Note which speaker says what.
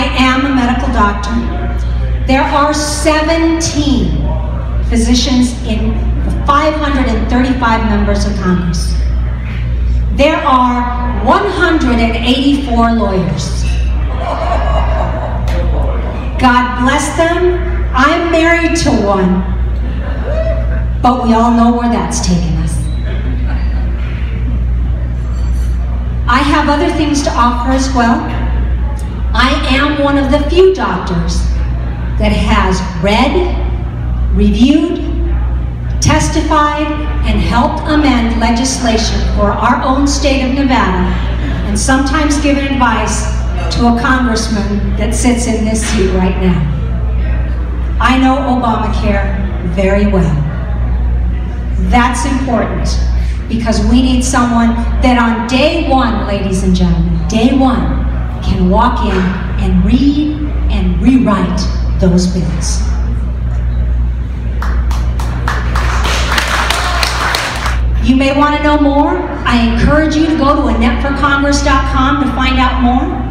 Speaker 1: am a medical doctor. There are 17 physicians in the 535 members of Congress. There are 184 lawyers. God bless them. I'm married to one, but we all know where that's taken us. I have other things to offer as well. One of the few doctors that has read, reviewed, testified, and helped amend legislation for our own state of Nevada, and sometimes given advice to a congressman that sits in this seat right now. I know Obamacare very well. That's important because we need someone that on day one, ladies and gentlemen, day one, can walk in and read and rewrite those bills. You may want to know more. I encourage you to go to AnnetteForCongress.com to find out more.